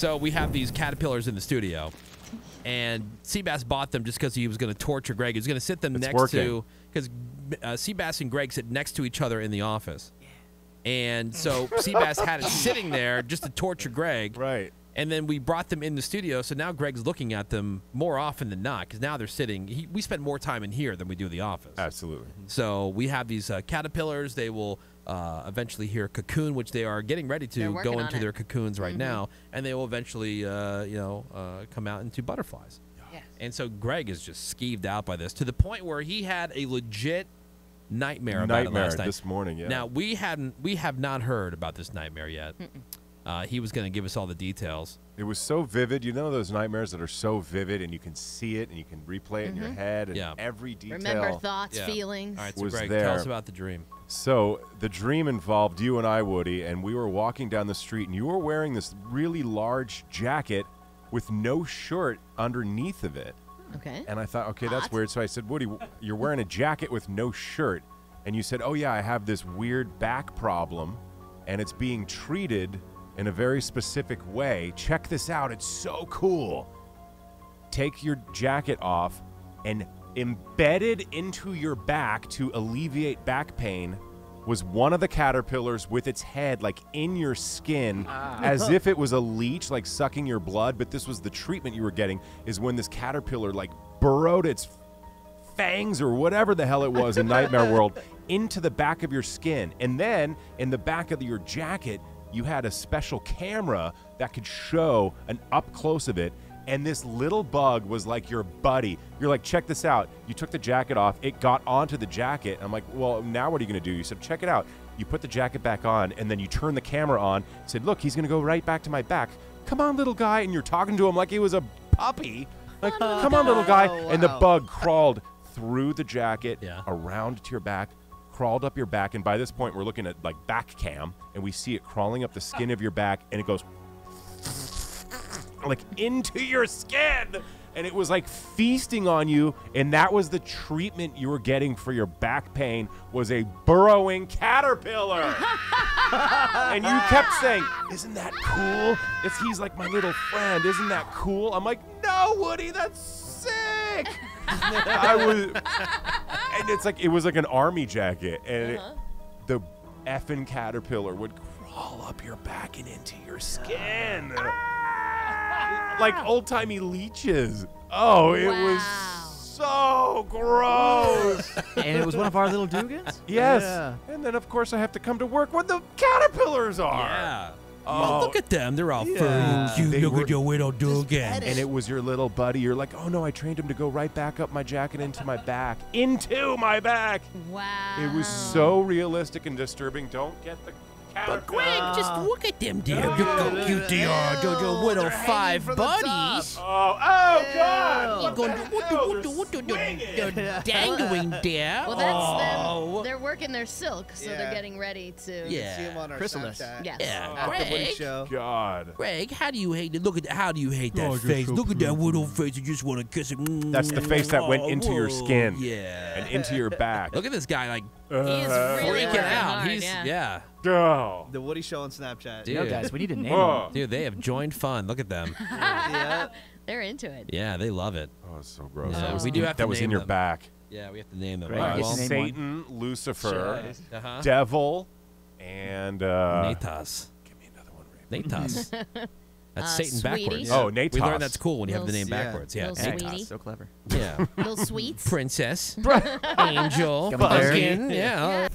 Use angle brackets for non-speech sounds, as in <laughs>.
So we have these caterpillars in the studio, and Seabass bought them just because he was going to torture Greg. He was going to sit them It's next working. to because uh, Seabass and Greg sit next to each other in the office, and so Seabass had it sitting there just to torture Greg. Right. And then we brought them in the studio, so now Greg's looking at them more often than not because now they're sitting. He, we spend more time in here than we do in the office. Absolutely. So we have these uh, caterpillars. They will uh, eventually hear cocoon, which they are getting ready to go into it. their cocoons right Mhm. now, and they will eventually, uh, you know, uh, come out into butterflies. Yes. And so Greg is just skeeved out by this to the point where he had a legit nightmare about it last night. this morning, yeah. Now we hadn't, we have not heard about this nightmare yet. Uh, he was going to give us all the details. It was so vivid. You know those nightmares that are so vivid and you can see it and you can replay it in your Mhm. head and Yeah. every detail. Remember thoughts, Yeah. feelings. All right, so Was Greg, there. tell us about the dream. So the dream involved you and I, Woody, and we were walking down the street, and you were wearing this really large jacket with no shirt underneath of it. Okay. And I thought, okay, that's weird. So I said, Woody, you're wearing a jacket with no shirt, and you said, oh yeah, I have this weird back problem, and it's being treated in a very specific way. Check this out; it's so cool. Take your jacket off, and embedded into your back to alleviate back pain was one of the caterpillars with its head like in your skin ah. as <laughs> if it was a leech like sucking your blood but this was the treatment you were getting is when this caterpillar like burrowed its fangs or whatever the hell it was in nightmare world <laughs> into the back of your skin and then in the back of your jacket you had a special camera that could show an up close of it and this little bug was like your buddy. You're like, check this out. You took the jacket off, it got onto the jacket. I'm like, well, now what are you gonna do? You said, check it out. You put the jacket back on, and then you turn the camera on. Said, look, he's gonna go right back to my back. Come on, little guy, and you're talking to him like he was a puppy. Like, come on, little guy. Oh, And the bug crawled through the jacket, Yeah. around to your back, crawled up your back, and by this point we're looking at like back cam, and we see it crawling up the skin of your back, and it goes like into your skin! And it was like feasting on you and that was the treatment you were getting for your back pain was a burrowing caterpillar! <laughs> And you kept saying isn't that cool? It's, he's like my little friend. Isn't that cool? I'm like no woody that's sick! <laughs> I was and it's like it was like an army jacket and it- uh-huh. the effing caterpillar would crawl up your back and into your skin ah. like old timey leeches. Oh, it Wow. was so gross. <laughs> and it was one of our little Dugans? yes. Yeah. And then, of course, I have to come to work when the caterpillars are. Yeah. Oh, Oh, look at them. They're all Yeah. furry and cute. They look were- at your little Dugan. and it was your little buddy. You're like, oh no, I trained him to go right back up my jacket into my back. Into my back. Wow. It was so realistic and disturbing. Don't get the But caterpillar. Greg, just look at them, dear. Look how cute they are. They're your little five buddies. Oh, oh God. You're going, what the, what the, what the, Swinging. they're <laughs> dangling there. Well, that's oh. them. They're working their silk, so Yeah. they're getting ready to. Yeah. See him on our Chrysalis. Snapchat. Yes. Yeah. At the Woody Greg. Show. God. Greg, how do you hate it? Look at how do you hate that Oh, face? so Look at that little face. You just want to kiss it. That's the face that went Oh, into your mm. skin. Yeah. And into your back. Look at this guy, like He is Uh, really freaking out. hard, He's yeah. yeah. Oh. The Woody Show on Snapchat. Dude. No, guys, we need to name Oh. him. Dude, they have joined fun. Look at them. <laughs> yeah. <laughs> They're into it. Yeah, they love it. Oh, it's so gross. Yeah, that was, we do have to that was in your them. back. Yeah, we have to name them. Greg, All Uh, well, to name Satan, Lucifer, uh-huh. Devil, and uh, Natas. Give me another one, Ray. Natas. <laughs> That's Uh, Satan Sweetie. backwards. Oh, We learned that's cool when you have the name s- yeah. backwards. Yeah. Little Natas. sweetie. So clever. Yeah. <laughs> Little sweets. Princess. Angel. Come on, Larry. Pumpkin. Yeah.